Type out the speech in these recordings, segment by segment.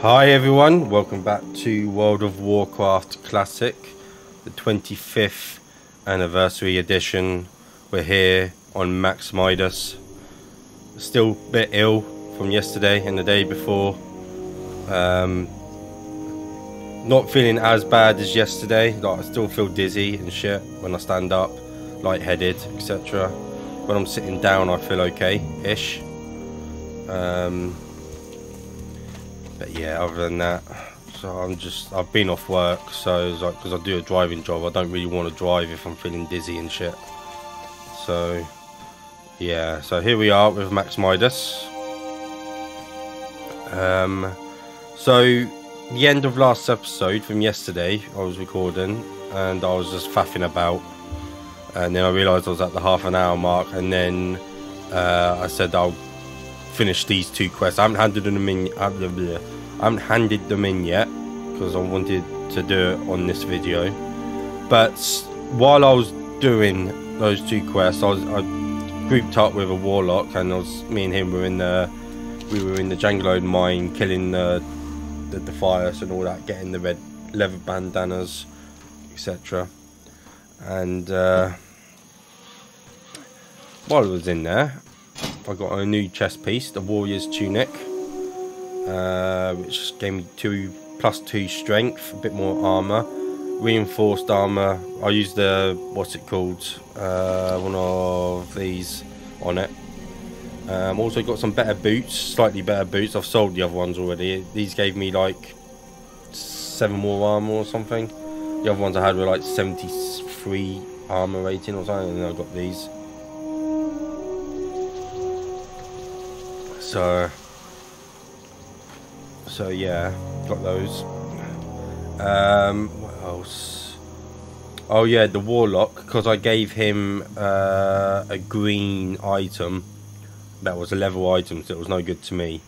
Hi everyone, welcome back to World of Warcraft Classic, the 25th anniversary edition. We're here on Max Midas. Still a bit ill from yesterday and the day before. Um, not feeling as bad as yesterday. Like I still feel dizzy and shit when I stand up, lightheaded, etc. When I'm sitting down, I feel okay-ish. Um, but yeah, other than that, so I'm just I've been off work, so it's like because I do a driving job, I don't really want to drive if I'm feeling dizzy and shit. So yeah, so here we are with Max Midas. Um, so the end of last episode from yesterday, I was recording and I was just faffing about, and then I realised I was at the half an hour mark, and then uh, I said I'll finish these two quests. I haven't handed them in. I haven't handed them in yet because I wanted to do it on this video. But while I was doing those two quests, I was I grouped up with a warlock, and I was me and him were in the we were in the Jangolode mine, killing the the Defias and all that, getting the red leather bandanas, etc. And uh, while I was in there, I got a new chest piece, the Warrior's Tunic, uh, which gave me two plus two strength, a bit more armor, reinforced armor. I used the what's it called, uh, one of these on it. Um, also got some better boots, slightly better boots. I've sold the other ones already. These gave me like seven more armor or something. The other ones I had were like 73 armor rating or something, and I got these. So, so yeah, got those. Um, what else? Oh yeah, the warlock because I gave him uh, a green item that was a level item, so it was no good to me.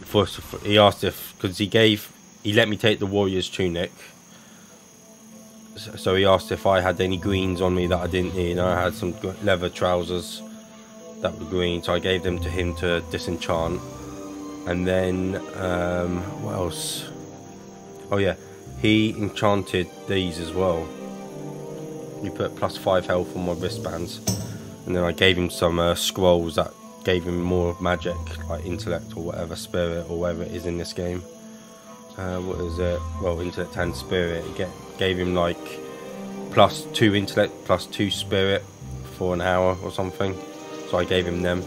First, he asked if because he gave he let me take the warrior's tunic. So he asked if I had any greens on me that I didn't need. I had some leather trousers that were green, so I gave them to him to disenchant. And then, um, what else? Oh yeah, he enchanted these as well. He put plus five health on my wristbands. And then I gave him some uh, scrolls that gave him more magic, like intellect or whatever, spirit or whatever it is in this game. Uh, what is it? Well, intellect and spirit. It gave him like plus two intellect, plus two spirit for an hour or something. I gave him them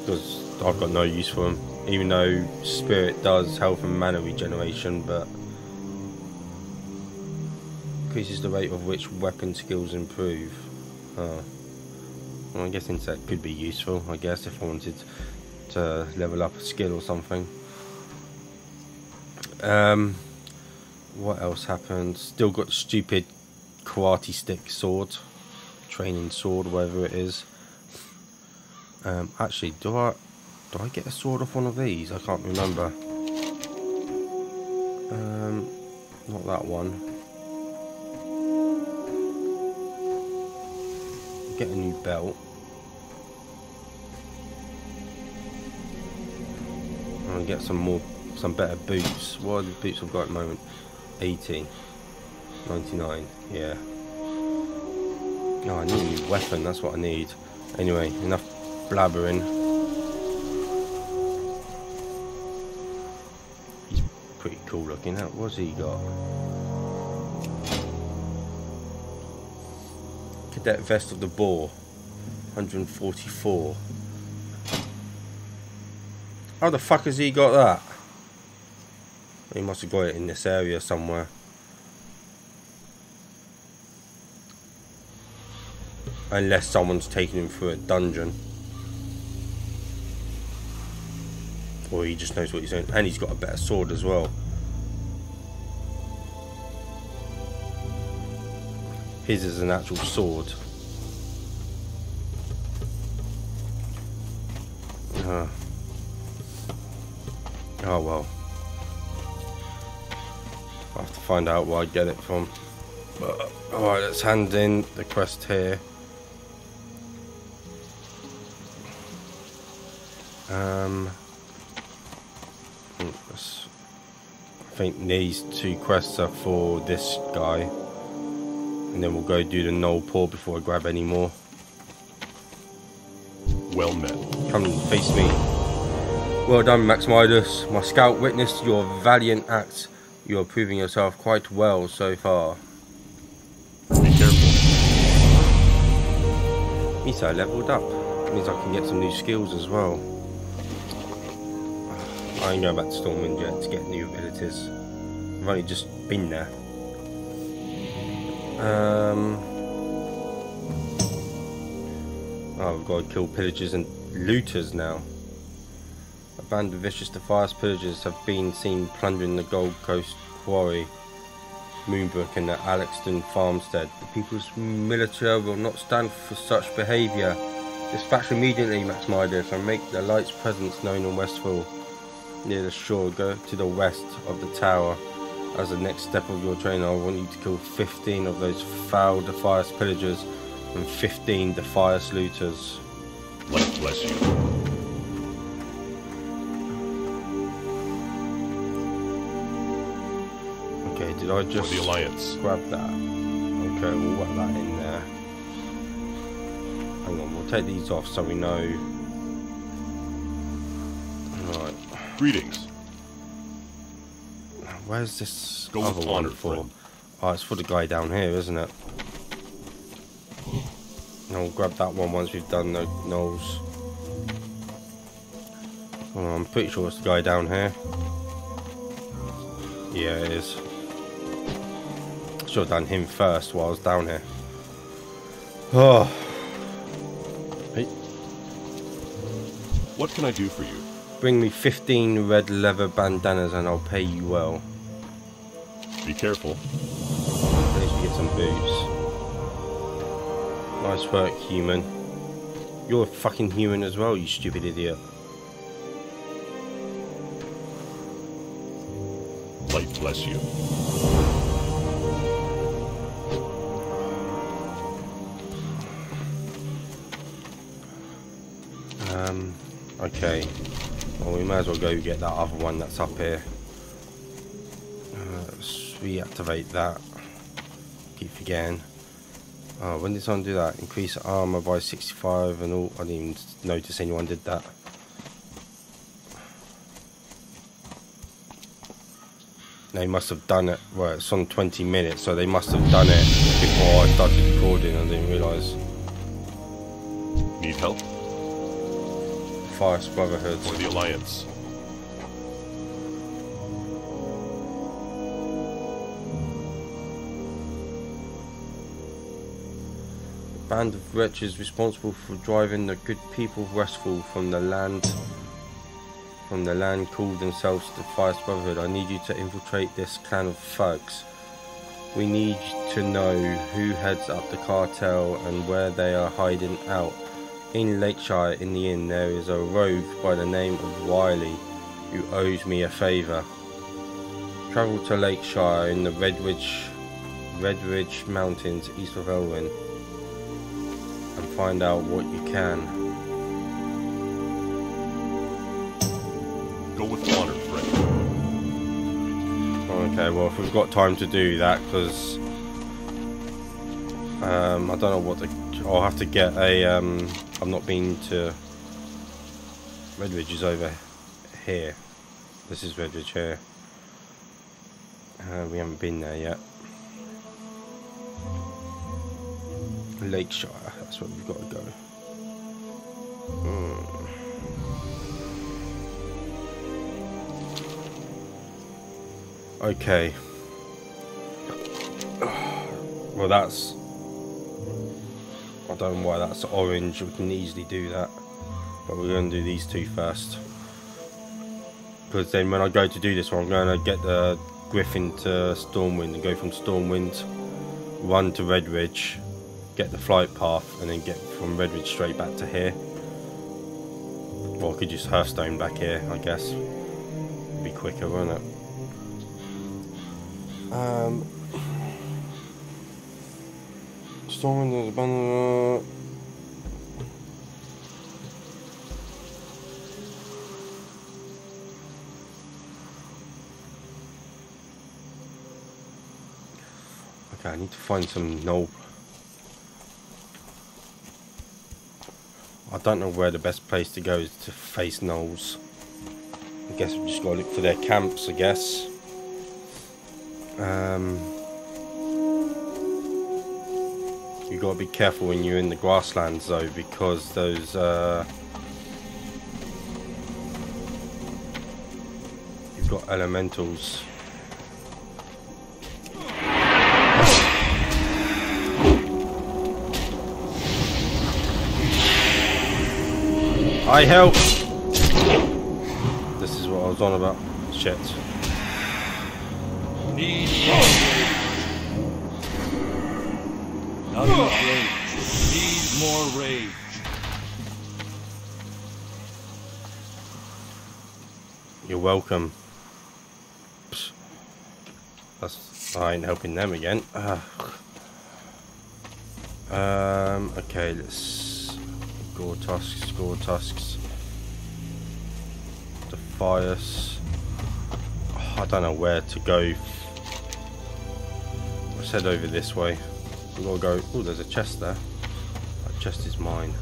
because I've got no use for them. Even though spirit does health and mana regeneration, but increases the rate of which weapon skills improve. Well, I guess insect could be useful. I guess if I wanted to level up a skill or something. Um, what else happened? Still got stupid karate stick sword, training sword, whatever it is. Um, actually, do I do I get a sword off one of these? I can't remember. Um, not that one. Get a new belt. And get some more, some better boots. What are the boots I've got at the moment? 80. 99, yeah. Oh, I need a new weapon, that's what I need. Anyway, enough blabbering. He's pretty cool looking. What's he got? Cadet Vest of the Boar. 144. How the fuck has he got that? He must have got it in this area somewhere. Unless someone's taken him through a dungeon. Or he just knows what he's doing. And he's got a better sword as well. His is an actual sword. Uh. Oh well. I'll have to find out where I get it from. But alright, let's hand in the quest here. Um I think these two quests are for this guy. And then we'll go do the gnoll Paw before I grab any more. Well met. Come face me. Well done, Max Midas. My scout witnessed your valiant act. You are proving yourself quite well so far. Be careful. Means I leveled up. Means I can get some new skills as well. I going back to Stormwind yet to get new abilities. I've only just been there. Um, oh, I've got to kill pillagers and looters now. A band of vicious Defias pillagers have been seen plundering the Gold Coast quarry, Moonbrook and the Alexston farmstead. The people's militia will not stand for such behaviour. Dispatch immediately, Max Midas, and make the light's presence known in Westfall near the shore, go to the west of the tower. As the next step of your training, I want you to kill 15 of those foul Defias pillagers and 15 Defias looters. Light bless you. Okay, did I For just the Alliance. grab that? Okay, we'll whack that in there. Hang on, we'll take these off so we know. Greetings. where's this Go other one for? Oh, it's for the guy down here, isn't it? And we'll grab that one once we've done the nose. Oh, I'm pretty sure it's the guy down here. Yeah, it is. Should have done him first while I was down here. Oh, Hey. What can I do for you? Bring me 15 red leather bandanas and I'll pay you well. Be careful. At least we get some boots. Nice work, human. You're a fucking human as well, you stupid idiot. Light bless you. Um, okay. Well, as well go get that other one that's up here. Uh, let's reactivate that. Keep forgetting. Oh, when did someone do that? Increase armor by 65 and all. I didn't even notice anyone did that. They must have done it. Well, it's on 20 minutes, so they must have done it before I started recording. I didn't realise. Need help? Forest Brotherhood. For the Alliance. Band of wretches responsible for driving the good people of Westfall from the land from the land called themselves the Defias Brotherhood. I need you to infiltrate this clan of thugs. We need to know who heads up the cartel and where they are hiding out. In Lakeshire, in the inn, there is a rogue by the name of Wiley who owes me a favour. Travel to Lakeshire in the Redridge, Redridge Mountains east of Elwynn find out what you can. Go with honor, friend. Okay, well, if we've got time to do that, because um, I don't know what the. I'll have to get a. Um, I've not been to. Redridge is over here. This is Redridge here. Uh, we haven't been there yet. Lakeshire, that's where we've got to go. Hmm. Okay. Well, that's. I don't know why that's orange. We can easily do that, but we're going to do these two first. Because then, when I go to do this one, I'm going to get the Griffin to Stormwind and go from Stormwind, run to Redridge, get the flight path and then get from Redridge straight back to here. Or I could use Hearthstone back here, I guess. It'd be quicker, wouldn't it? Um, Storm the abandoned. Okay, I need to find some null I don't know where the best place to go is to face gnolls. I guess we've just gotta look for their camps, I guess. Um, you gotta be careful when you're in the grasslands though, because those uh, you've got elementals. I help. This is what I was on about. Shit. Need more rage. Rage. Need more rage. You're welcome. That's I ain't helping them again. Ugh. Um. Okay. Let's gore tusks. Gore tusks. Defias. Oh, I don't know where to go. Let's head over this way. We gotta go. Oh, there's a chest there. That chest is mine.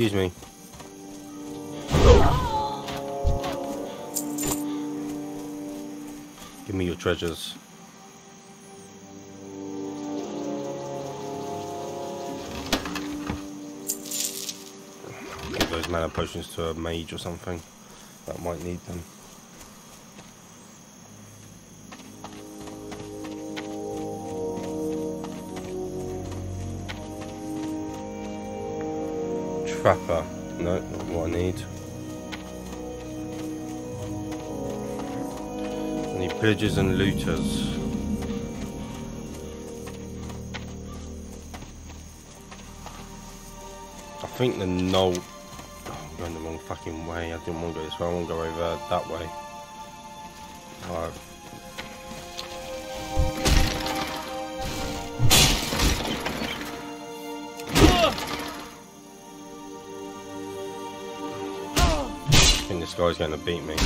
Excuse me. Give me your treasures. Give those mana potions to a mage or something. That might need them. Trapper. No, not what I need. I need pillagers and looters. I think the gnoll. Oh, I'm going the wrong fucking way. I didn't want to go this way. I want to go over that way. Alright. Guy's going to beat me.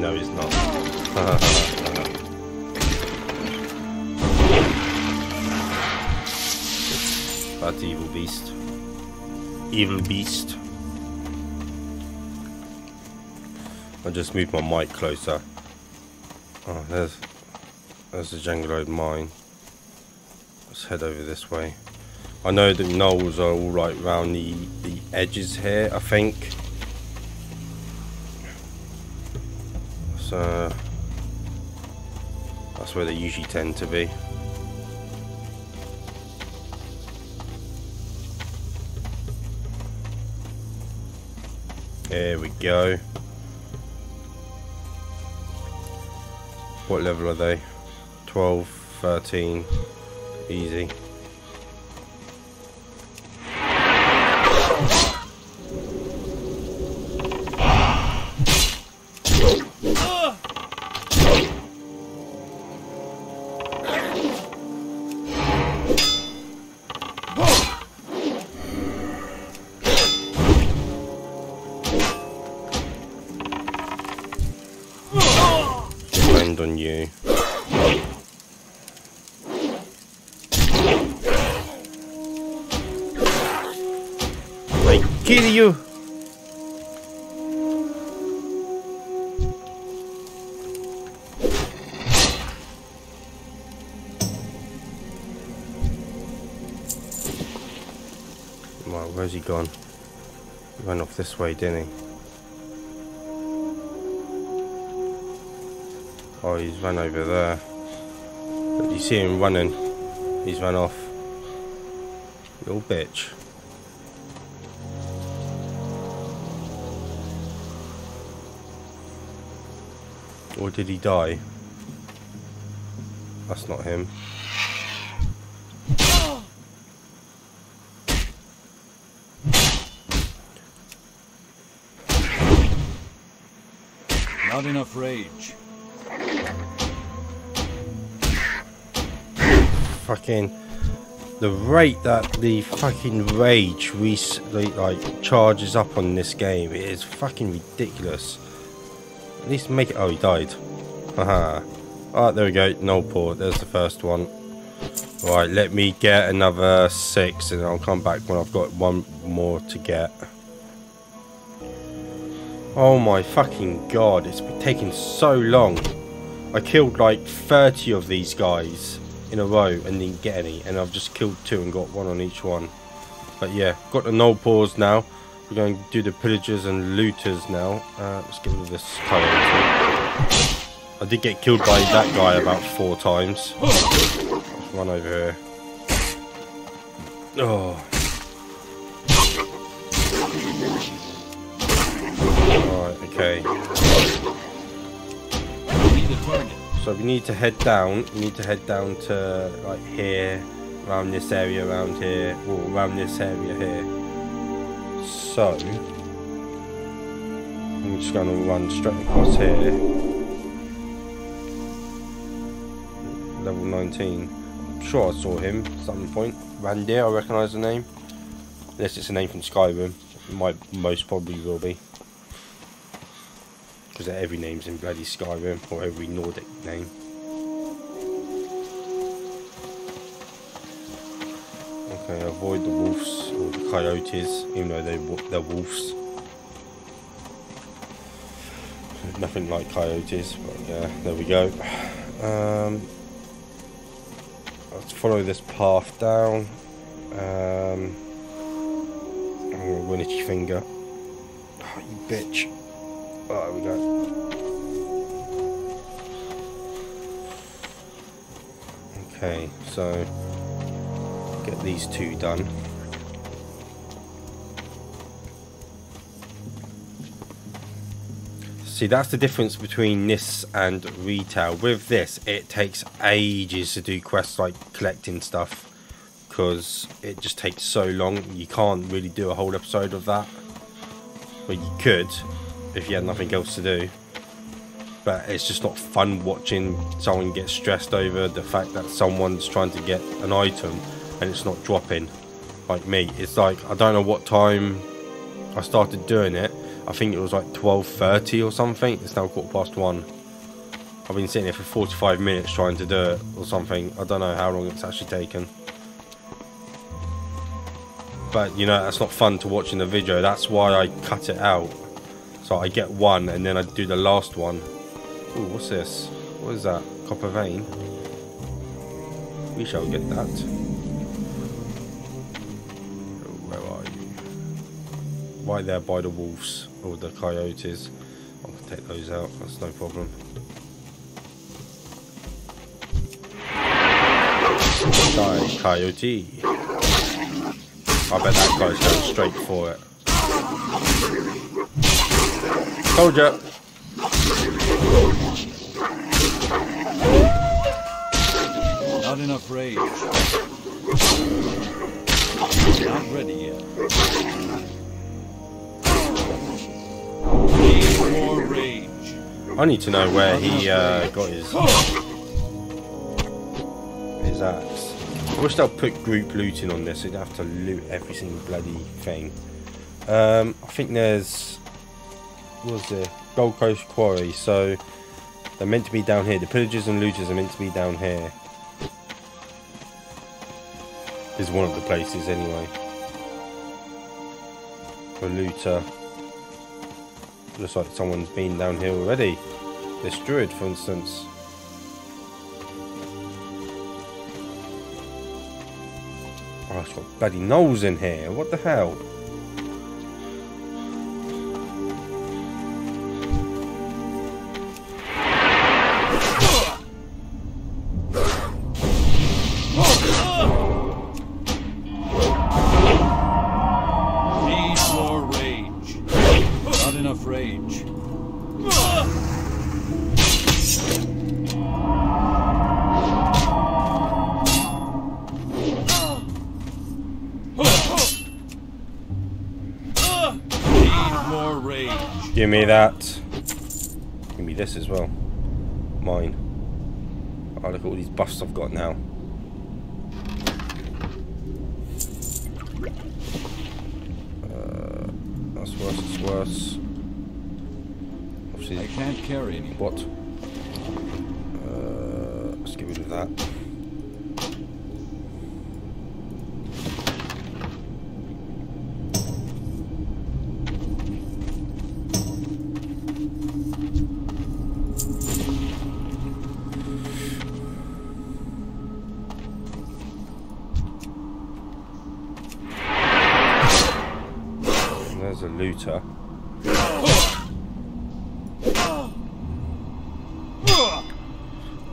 no, he's not. That's evil beast. Evil beast. I just moved my mic closer. Oh, there's there's the Jangolode mine. Let's head over this way. I know the gnolls are all right round the, the edges here, I think. So uh, that's where they usually tend to be. There we go. What level are they? 12, 13, easy. Kill you. Right, where's he gone? He ran off this way, didn't he? Oh, he's run over there. But you see him running. He's run off. Little bitch. Or did he die? That's not him. Not enough rage. fucking the rate that the fucking rage re like charges up on this game is fucking ridiculous. At least make it. Oh, he died. Haha. Alright, there we go. No port. There's the first one. Right, let me get another six and I'll come back when I've got one more to get. Oh my fucking god, it's been taking so long. I killed like 30 of these guys in a row and didn't get any and I've just killed two and got one on each one but yeah got the gnoll paws now we're going to do the pillagers and looters now uh, let's get rid of this coyote I did get killed by that guy about four times let's run over here oh Alright, okay. So we need to head down. We need to head down to like here, around this area, around here, or around this area here. So I'm just going to run straight across here. Level 19. I'm sure I saw him at some point. Randy, I recognise the name. Unless it's a name from Skyrim. It might most probably will be because every name's in bloody Skyrim or every Nordic name. Okay, avoid the wolves or the coyotes, even though they they're wolves. Nothing like coyotes, but yeah, there we go. Um, let's follow this path down. Um, I'm gonna win itchy finger. Oh, you bitch. Oh, there we go. Okay, so get these two done. See, that's the difference between this and retail. With this, it takes ages to do quests like collecting stuff because it just takes so long. You can't really do a whole episode of that. But you could, if you had nothing else to do. But it's just not fun watching someone get stressed over the fact that someone's trying to get an item and it's not dropping. Like me, it's like I don't know what time I started doing it. I think it was like 12:30 or something. It's now quarter past one. I've been sitting here for 45 minutes trying to do it or something. I don't know how long it's actually taken. But you know, that's not fun to watch in the video. That's why I cut it out. So I get one and then I do the last one. Ooh, what's this? What is that? Copper vein? We shall get that. Right there by the wolves or the coyotes. I'll take those out, that's no problem. Die, coyote. I bet that guy's going straight for it. Told ya. Not enough rage. Not ready yet. I need to know where he uh, got his his axe. I wish they'll put group looting on this. You'd have to loot every single bloody thing. Um, I think there's was there Gold Coast Quarry. So they're meant to be down here. The pillagers and looters are meant to be down here. Is one of the places anyway. For looter. Looks like someone's been down here already. This druid, for instance. Oh, it's got bloody gnolls in here. What the hell? Give me that. Give me this as well. Mine. Oh, look at all these buffs I've got now. Uh, that's worse, it's worse. Obviously, I can't carry any. what? Uh, let's get rid of that.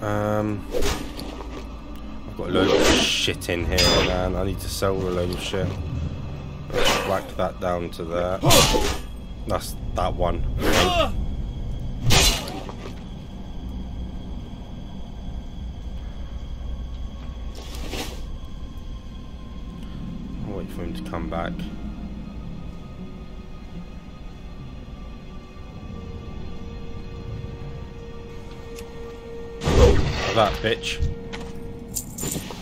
Um, I've got a load of shit in here, man. I need to sell a load of shit. Let's whack that down to there. That's that one. I'll wait for him to come back. That bitch.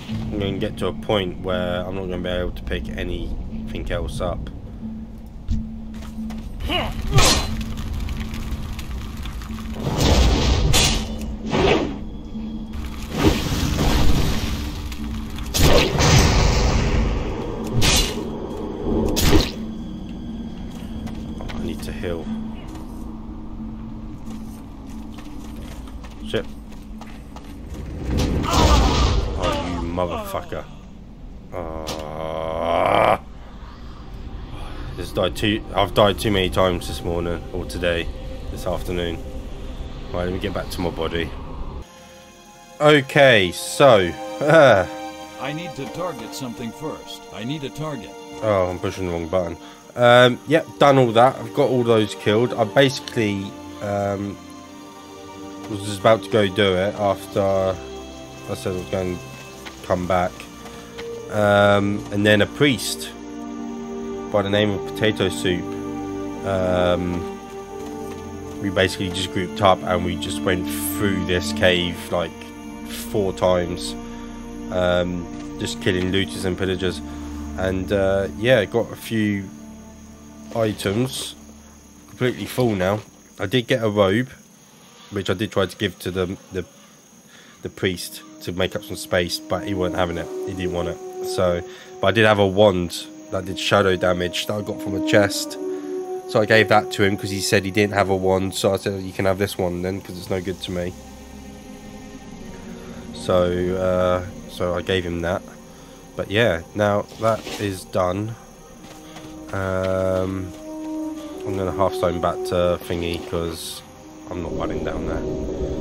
I'm going to get to a point where I'm not going to be able to pick anything else up. I need to heal. Shit. Motherfucker. Ah. This died too. I've died too many times this morning, or today, this afternoon. Right, let me get back to my body. Okay, so. ah. I need to target something first. I need a target. Oh, I'm pushing the wrong button. Um, yep, done all that. I've got all those killed. I basically um, was just about to go do it after I said I was going come back. Um, and then a priest by the name of Potato Soup. Um, we basically just grouped up and we just went through this cave like four times. Um, just killing looters and pillagers. And uh, yeah, got a few items completely full now. I did get a robe, which I did try to give to the the, the priest to make up some space, but he wasn't having it. He didn't want it. So, but I did have a wand that did shadow damage that I got from a chest. So I gave that to him because he said he didn't have a wand. So I said you can have this one then because it's no good to me. So uh, so I gave him that. But yeah, now that is done. Um, I'm gonna half stone back to thingy because I'm not running down there.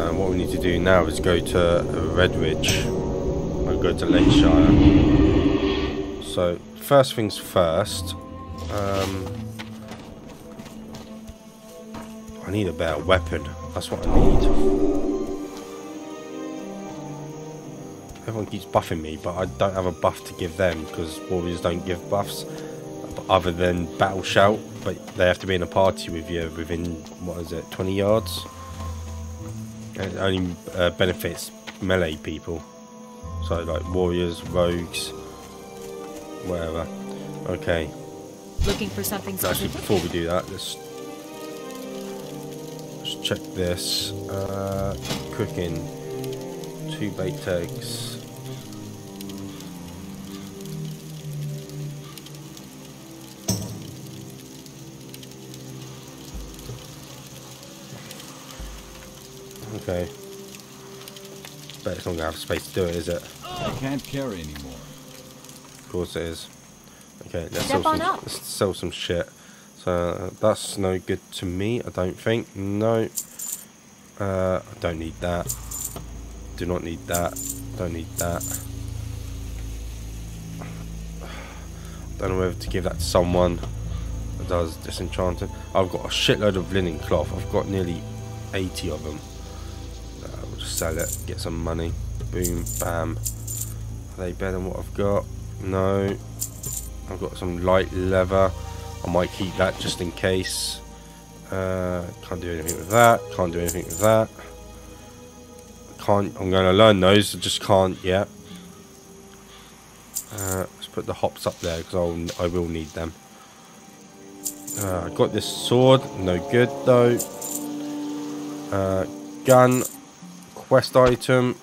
Um, what we need to do now is go to Redridge and go to Lakeshire. So first things first. Um, I need a better weapon. That's what I need. Everyone keeps buffing me, but I don't have a buff to give them because warriors don't give buffs other than battle shout. But they have to be in a party with you within what is it, 20 yards. And it only uh, benefits melee people, so like warriors, rogues, whatever. Okay. Looking for something Actually, before we do that, let's let's check this. Uh, cooking, two baked eggs. Okay. Bet it's not gonna have space to do it, is it? I can't carry anymore. Of course it is. Okay, let's Step sell some, up. let's sell some shit. So that's no good to me, I don't think. No. Uh, I don't need that. Do not need that. Don't need that. Don't know whether to give that to someone that does disenchanting. I've got a shitload of linen cloth. I've got nearly 80 of them. Sell it, get some money. Boom, bam. Are they better than what I've got? No. I've got some light leather. I might keep that just in case. Uh, can't do anything with that. Can't do anything with that. Can't. I'm going to learn those. I just can't yet. Uh, let's put the hops up there because I will need them. Uh, I got this sword. No good though. Uh, gun. Quest item.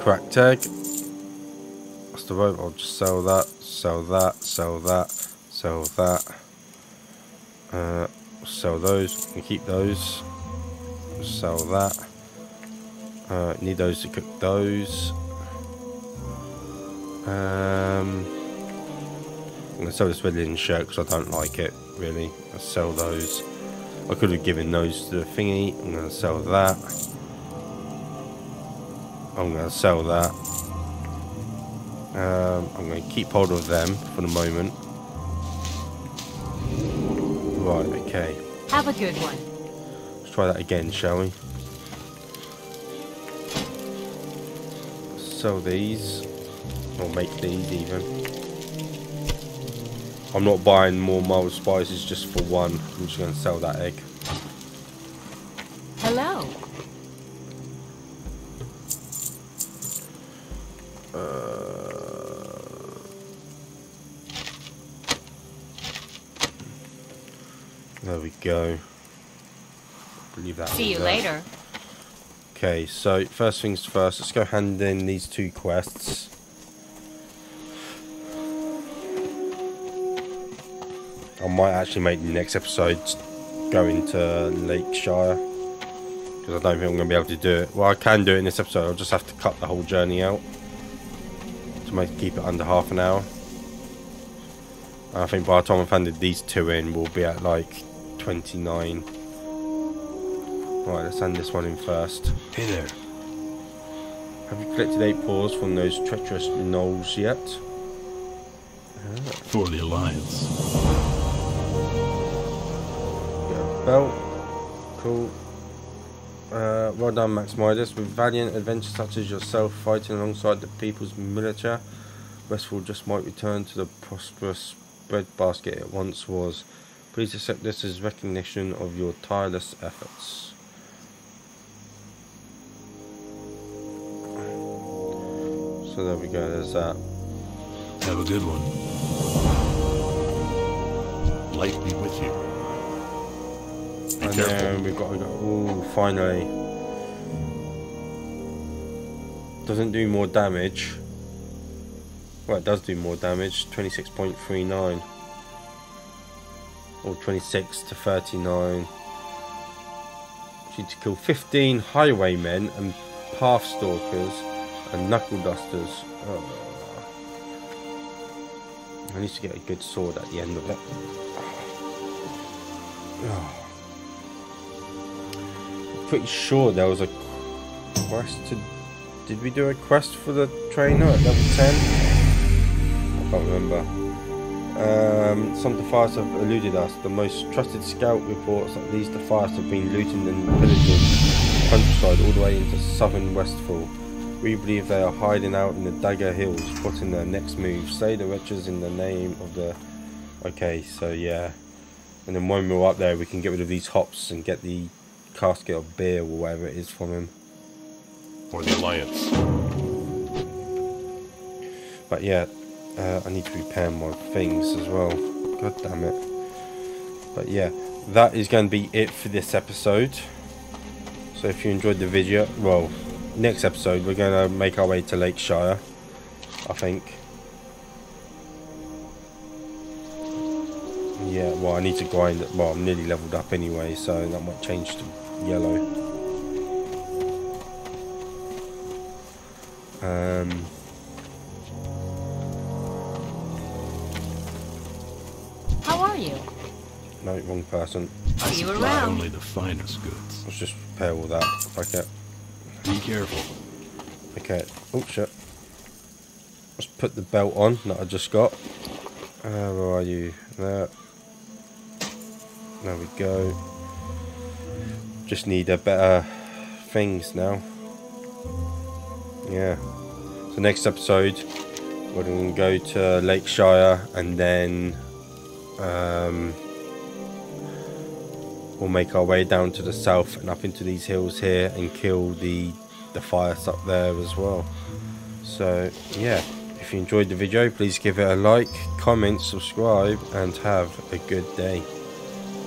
Cracked egg. What's the rope? I'll just sell that. Sell that. Sell that. Sell that. Uh, sell those. We keep those. Sell that. Uh, need those to cook those. Um, I'm gonna sell this linen shirt because I don't like it really. I'll sell those. I could have given those to the thingy. I'm gonna sell that. I'm gonna sell that. Um, I'm gonna keep hold of them for the moment. Right, okay. Have a good one. Let's try that again, shall we? Sell these. Or make these even. I'm not buying more mild spices just for one. I'm just going to sell that egg. Hello. Uh, There we go. Leave that See you there. later. Okay, so first things first, let's go hand in these two quests. I might actually make the next episode go into Lakeshire. Because I don't think I'm going to be able to do it. Well, I can do it in this episode, I'll just have to cut the whole journey out. To make keep it under half an hour. I think by the time I've handed these two in, we'll be at like 29. Right, let's send this one in first. Hey there. Have you collected eight paws from those treacherous gnolls yet? For the Alliance. Belt. Cool. Uh, well done, Max Midas. With valiant adventures such as yourself fighting alongside the people's militia, Westfall just might return to the prosperous breadbasket it once was. Please accept this as recognition of your tireless efforts. So there we go, there's that. Have a good one. Life be with you. Be and careful. then we've got to go. Ooh, finally. Doesn't do more damage. Well, it does do more damage. 26.39. Or 26 to 39. Need to kill 15 highwaymen and path stalkers and knuckle dusters. Oh. I need to get a good sword at the end of it. Oh. Pretty sure there was a quest to. Did we do a quest for the trainer at level 10? I can't remember. Um, some Defias have eluded us. The most trusted scout reports that these Defias have been looting and pillaging countryside all the way into southern Westfall. We believe they are hiding out in the Dagger Hills, plotting their next move. Say the wretches in the name of the. Okay, so yeah. And then when we're up there, we can get rid of these hops and get the casket of beer or whatever it is from him. Or the Alliance. But yeah, uh, I need to repair my things as well. God damn it. But yeah, that is going to be it for this episode. So if you enjoyed the video, well, next episode we're going to make our way to Lakeshire, I think. Yeah, well, I need to grind it. Well, I'm nearly leveled up anyway, so that might change to yellow. Um, How are you? no, wrong person. I See you supply around. only the finest goods. Let's just repair all that. Okay. Be careful. Okay. Oh shit. Let's put the belt on that I just got. Uh, where are you? There. There we go. Just need a better things now. Yeah. So next episode, we're going to go to Lakeshire and then um, we'll make our way down to the south and up into these hills here and kill the Defias up there as well. So yeah, if you enjoyed the video, please give it a like, comment, subscribe, and have a good day.